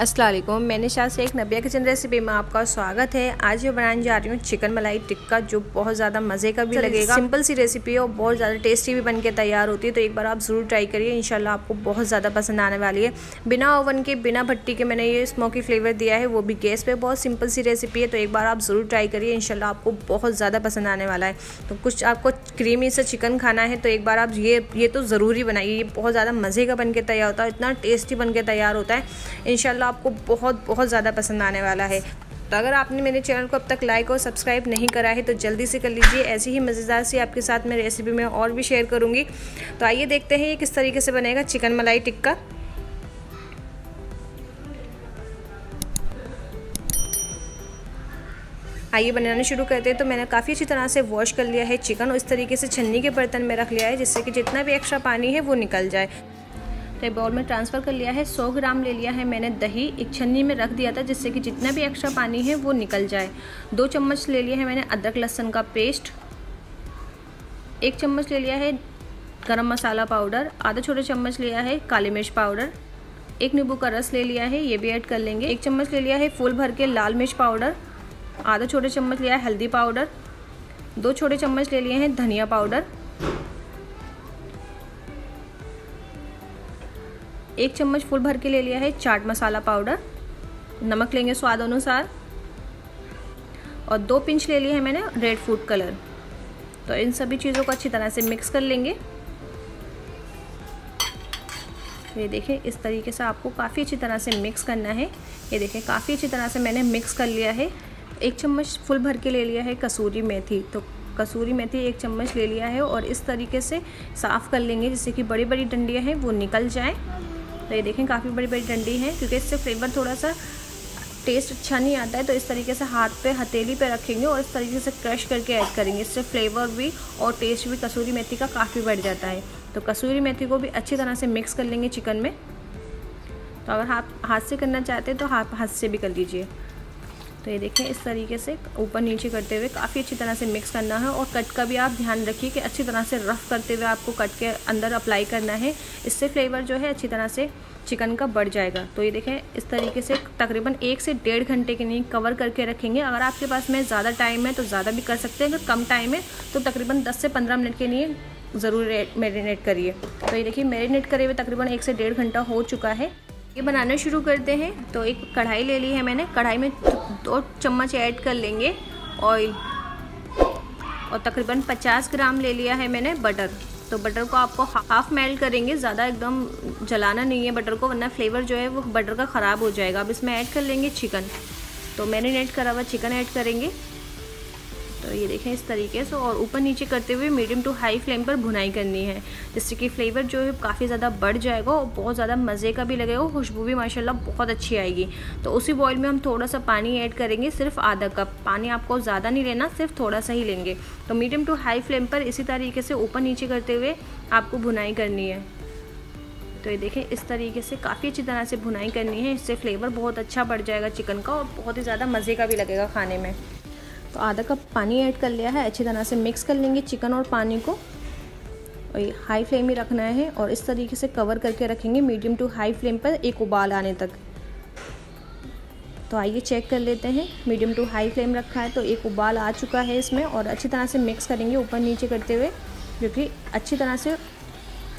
असलम मैंने शाह से एक नबिया किचन रेसिपी में आपका स्वागत है। आज मैं बनाने जा रही हूँ चिकन मलाई टिक्का जो बहुत ज़्यादा मज़े का भी लगेगा। सिंपल सी रेसिपी है और बहुत ज़्यादा टेस्टी भी बन के तैयार होती है तो एक बार आप ज़रूर ट्राई करिए। इंशाल्लाह आपको बहुत ज़्यादा पसंद आने वाली है। बिना ओवन के बिना भट्टी के मैंने ये स्मोकी फ्लेवर दिया है वो भी गैस पर बहुत सिंपल सी रेसिपी है तो एक बार आप ज़रूर ट्राई करिए। इन आपको बहुत ज़्यादा पसंद आने वाला है। तो कुछ आपको क्रीमी से चिकन खाना है तो एक बार आप ये ये तो ज़रूरी बनाइए। ये बहुत ज़्यादा मज़े का बन के तैयार होता है इतना टेस्टी बन के तैयार होता है। इन आपको बहुत बहुत ज़्यादा पसंद आने वाला है। तो अगर आपने मेरे चैनल को अब तक लाइक और सब्सक्राइब नहीं करा है तो जल्दी से कर लीजिए। ऐसी ही मज़ेदार सी आपके साथ मैं रेसिपी में और भी शेयर करूँगी। तो आइए देखते हैं ये किस तरीके से बनेगा चिकन मलाई टिक्का। आइए बनाना शुरू करते हैं। तो मैंने काफ़ी अच्छी तरह से वॉश कर लिया है चिकन और इस तरीके से छन्नी के बर्तन में रख लिया है, जिससे कि जितना भी एक्स्ट्रा पानी है वो निकल जाए। तो बाउल में ट्रांसफ़र कर लिया है 100 ग्राम ले लिया है मैंने दही, एक छन्नी में रख दिया था जिससे कि जितना भी एक्स्ट्रा पानी है वो निकल जाए। दो चम्मच ले लिया है मैंने अदरक लहसन का पेस्ट एक चम्मच ले लिया है गरम मसाला पाउडर आधा छोटे चम्मच लिया है काली मिर्च पाउडर एक नींबू का रस ले लिया है, ये भी ऐड कर लेंगे। एक चम्मच ले लिया है फूल भर के लाल मिर्च पाउडर आधा छोटे चम्मच लिया है हल्दी पाउडर दो छोटे चम्मच ले लिए हैं धनिया पाउडर एक चम्मच फुल भर के ले लिया है चाट मसाला पाउडर। नमक लेंगे स्वाद अनुसार। और दो पिंच ले लिए हैं मैंने रेड फ़ूड कलर तो इन सभी चीज़ों को अच्छी तरह से मिक्स कर लेंगे। ये देखें इस तरीके से आपको काफ़ी अच्छी तरह से मिक्स करना है। ये देखें काफ़ी अच्छी तरह से मैंने मिक्स कर लिया है। एक चम्मच फुल भर के ले लिया है कसूरी मेथी। तो कसूरी मेथी एक चम्मच ले लिया है और इस तरीके से साफ़ कर लेंगे जिससे कि बड़ी बड़ी डंडियाँ हैं, वो निकल जाएँ। तो ये देखें, काफ़ी बड़ी बड़ी डंडी है, क्योंकि इससे फ्लेवर थोड़ा सा टेस्ट अच्छा नहीं आता है तो इस तरीके से हाथ पे, हथेली पे रखेंगे और इस तरीके से क्रश करके ऐड करेंगे। इससे फ्लेवर भी और टेस्ट भी कसूरी मेथी का काफ़ी बढ़ जाता है। तो कसूरी मेथी को भी अच्छी तरह से मिक्स कर लेंगे चिकन में। तो अगर आप हाथ से करना चाहते हैं तो हाथ हाथ से भी कर लीजिए। तो ये देखें इस तरीके से ऊपर नीचे करते हुए काफ़ी अच्छी तरह से मिक्स करना है और कट का भी आप ध्यान रखिए कि अच्छी तरह से रफ़ करते हुए आपको कट के अंदर अप्लाई करना है। इससे फ्लेवर जो है अच्छी तरह से चिकन का बढ़ जाएगा। तो ये देखें इस तरीके से तकरीबन एक से डेढ़ घंटे के लिए कवर करके रखेंगे। अगर आपके पास में ज़्यादा टाइम है तो ज़्यादा भी कर सकते हैं, अगर कम टाइम है तो तकरीबन दस से पंद्रह मिनट के लिए ज़रूर मैरिनेट करिए। तो ये देखिए मैरिनेट करे हुए तकरीबन एक से डेढ़ घंटा हो चुका है। ये बनाना शुरू करते हैं। तो एक कढ़ाई ले ली है मैंने। कढ़ाई में दो चम्मच ऐड कर लेंगे ऑयल और तकरीबन 50 ग्राम ले लिया है मैंने बटर। तो बटर को आपको हाफ़ मेल्ट करेंगे। ज़्यादा एकदम जलाना नहीं है बटर को, वरना फ्लेवर जो है वो बटर का ख़राब हो जाएगा। अब इसमें ऐड कर लेंगे चिकन। तो मैरिनेट करा हुआ चिकन ऐड करेंगे। तो ये देखें इस तरीके से और ऊपर नीचे करते हुए मीडियम टू हाई फ्लेम पर भुनाई करनी है। जिससे कि फ्लेवर जो है काफ़ी ज़्यादा बढ़ जाएगा और बहुत ज़्यादा मज़े का भी लगेगा खुशबू भी माशाल्लाह बहुत अच्छी आएगी। तो उसी बॉयल में हम थोड़ा सा पानी ऐड करेंगे सिर्फ़ आधा कप पानी आपको ज़्यादा नहीं लेना, सिर्फ़ थोड़ा सा ही लेंगे। तो मीडियम टू हाई फ्लेम पर इसी तरीके से ऊपर नीचे करते हुए आपको भुनाई करनी है। तो ये देखें इस तरीके से काफ़ी अच्छी तरह से भुनाई करनी है। इससे फ्लेवर बहुत अच्छा बढ़ जाएगा चिकन का और बहुत ही ज़्यादा मज़े का भी लगेगा खाने में। तो आधा कप पानी ऐड कर लिया है, अच्छी तरह से मिक्स कर लेंगे चिकन और पानी को। और हाई फ्लेम ही रखना है और इस तरीके से कवर करके रखेंगे मीडियम टू हाई फ्लेम पर एक उबाल आने तक। तो आइए चेक कर लेते हैं मीडियम टू हाई फ्लेम रखा है तो एक उबाल आ चुका है इसमें और अच्छी तरह से मिक्स करेंगे ऊपर नीचे करते हुए क्योंकि अच्छी तरह से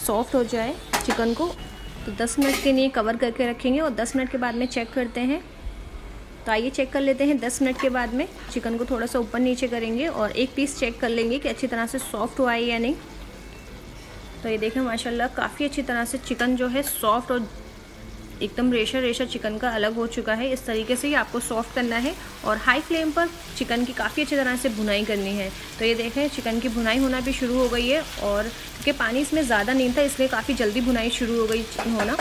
सॉफ्ट हो जाए चिकन को। तो 10 मिनट के लिए कवर करके रखेंगे और 10 मिनट के बाद में चेक करते हैं। तो आइए चेक कर लेते हैं दस मिनट के बाद में। चिकन को थोड़ा सा ऊपर नीचे करेंगे और एक पीस चेक कर लेंगे कि अच्छी तरह से सॉफ्ट हुआ है या नहीं। तो ये देखें, माशाल्लाह, काफ़ी अच्छी तरह से चिकन जो है सॉफ्ट और एकदम रेशा रेशा चिकन का अलग हो चुका है। इस तरीके से ही आपको सॉफ्ट करना है और हाई फ्लेम पर चिकन की काफ़ी अच्छी तरह से भुनाई करनी है। तो ये देखें चिकन की भुनाई होना भी शुरू हो गई है और क्योंकि पानी इसमें ज़्यादा नहीं था, इसलिए काफ़ी जल्दी भुनाई शुरू हो गई होना।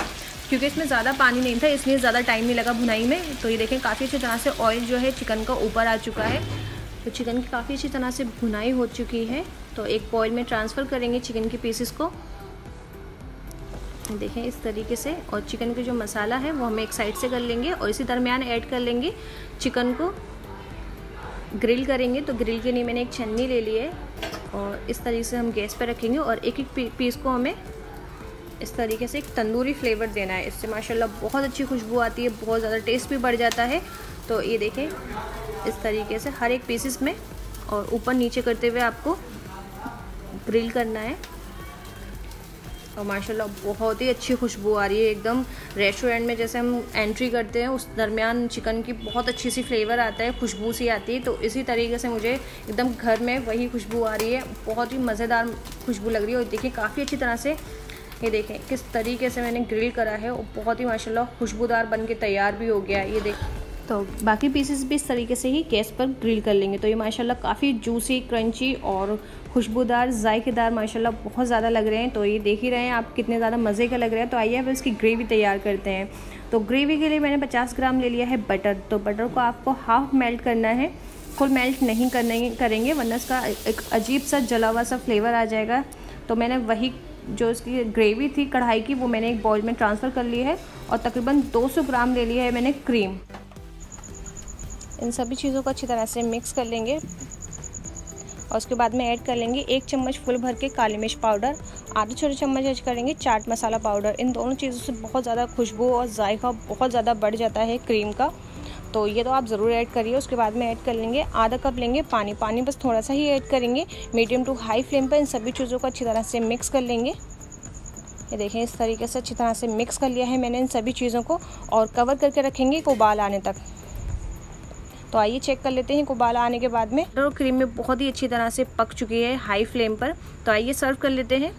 क्योंकि इसमें ज़्यादा पानी नहीं था, इसलिए ज़्यादा टाइम नहीं लगा भुनाई में। तो ये देखें, काफ़ी अच्छी तरह से ऑयल जो है चिकन का ऊपर आ चुका है। तो चिकन की काफ़ी अच्छी तरह से भुनाई हो चुकी है। तो एक ऑयल में ट्रांसफ़र करेंगे चिकन के पीसेस को। देखें इस तरीके से, और चिकन का जो मसाला है, वो हम एक साइड से कर लेंगे, और इसी दरमियान ऐड कर लेंगे चिकन को। ग्रिल करेंगे तो ग्रिल के लिए मैंने एक छन्नी ले ली है, और इस तरीके से हम गैस पर रखेंगे, और एक एक पीस को हमें इस तरीके से एक तंदूरी फ्लेवर देना है। इससे माशाल्लाह बहुत अच्छी खुशबू आती है, बहुत ज़्यादा टेस्ट भी बढ़ जाता है। तो ये देखें, इस तरीके से हर एक पीसेस में और ऊपर नीचे करते हुए आपको ग्रिल करना है। और माशाल्लाह बहुत ही अच्छी खुशबू आ रही है, एकदम रेस्टोरेंट में जैसे हम एंट्री करते हैं, उस दरमियान चिकन की बहुत अच्छी सी फ्लेवर आता है, खुशबू सी आती है। तो इसी तरीके से मुझे एकदम घर में वही खुशबू आ रही है, बहुत ही मज़ेदार खुशबू लग रही है। और देखिए, काफ़ी अच्छी तरह से ये देखें, किस तरीके से मैंने ग्रिल करा है और बहुत ही माशाल्लाह खुशबूदार बन के तैयार भी हो गया है, ये देख। तो बाकी पीसेस भी इस तरीके से ही गैस पर ग्रिल कर लेंगे। तो ये माशाल्लाह काफ़ी जूसी क्रंची और खुशबूदार, जायकेदार माशाल्लाह बहुत ज़्यादा लग रहे हैं। तो ये देख ही रहे हैं आप कितने ज़्यादा मज़े का लग रहा है। तो आइए अब इसकी ग्रेवी तैयार करते हैं। तो ग्रेवी के लिए मैंने 50 ग्राम ले लिया है बटर तो बटर को आपको हाफ़ मेल्ट करना है। फुल मेल्ट नहीं करने, करेंगे, वरना इसका एक अजीब सा, जला हुआ सा फ्लेवर आ जाएगा। तो मैंने वही जो इसकी ग्रेवी थी, कढ़ाई की, वो मैंने एक बॉल में ट्रांसफ़र कर ली है और तकरीबन 200 ग्राम ले लिया है मैंने क्रीम इन सभी चीज़ों को अच्छी तरह से मिक्स कर लेंगे और उसके बाद में ऐड कर लेंगे एक चम्मच फुल भर के काली मिर्च पाउडर आधे छोटे चम्मच ऐड करेंगे चाट मसाला पाउडर इन दोनों चीज़ों से बहुत ज़्यादा खुशबू और जायका बहुत ज़्यादा बढ़ जाता है क्रीम का. तो ये तो आप ज़रूर ऐड करिए, उसके बाद में ऐड कर लेंगे, आधा कप लेंगे पानी। पानी बस थोड़ा सा ही ऐड करेंगे मीडियम टू हाई फ्लेम पर इन सभी चीज़ों को अच्छी तरह से मिक्स कर लेंगे। ये देखें इस तरीके से अच्छी तरह से मिक्स कर लिया है मैंने इन सभी चीज़ों को और कवर करके रखेंगे उबाल आने तक। तो आइए चेक कर लेते हैं उबाल आने के बाद में। और क्रीम में बहुत ही अच्छी तरह से पक चुकी है हाई फ्लेम पर। तो आइए सर्व कर लेते हैं।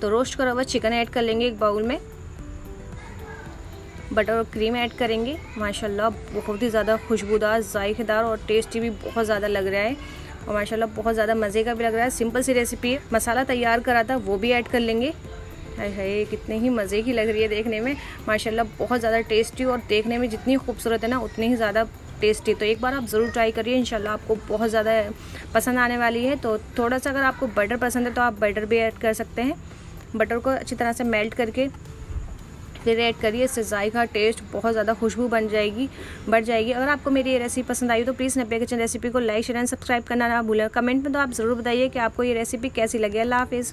तो रोस्ट करा हुआ चिकन ऐड कर लेंगे एक बाउल में। बटर और क्रीम ऐड करेंगे। माशाल्लाह, बहुत ही ज़्यादा खुशबूदार, जायकेदार और टेस्टी भी बहुत ज़्यादा लग रहा है। और माशाल्लाह, बहुत ज़्यादा मज़े का भी लग रहा है। सिंपल सी रेसिपी है। मसाला तैयार करा था, वो भी ऐड कर लेंगे। है कितने ही मज़े की लग रही है देखने में। माशाल्लाह, बहुत ज़्यादा टेस्टी और देखने में जितनी खूबसूरत है ना, उतनी ही ज़्यादा टेस्टी। तो एक बार आप ज़रूर ट्राई करिए, इंशाल्लाह आपको बहुत ज़्यादा पसंद आने वाली है। तो थोड़ा सा अगर आपको बटर पसंद है तो आप बटर भी ऐड कर सकते हैं। बटर को अच्छी तरह से मेल्ट करके फिर ऐड करिए इससे जायका टेस्ट बहुत ज़्यादा खुशबू बन जाएगी, बढ़ जाएगी। अगर आपको मेरी ये रेसिपी पसंद आई तो प्लीज़ नब्बे किचन रेसिपी को लाइक शेयर एंड सब्सक्राइब करना ना भूलें। कमेंट में तो आप ज़रूर बताइए कि आपको ये रेसिपी कैसी लगी। अल्लाह हाफिज़।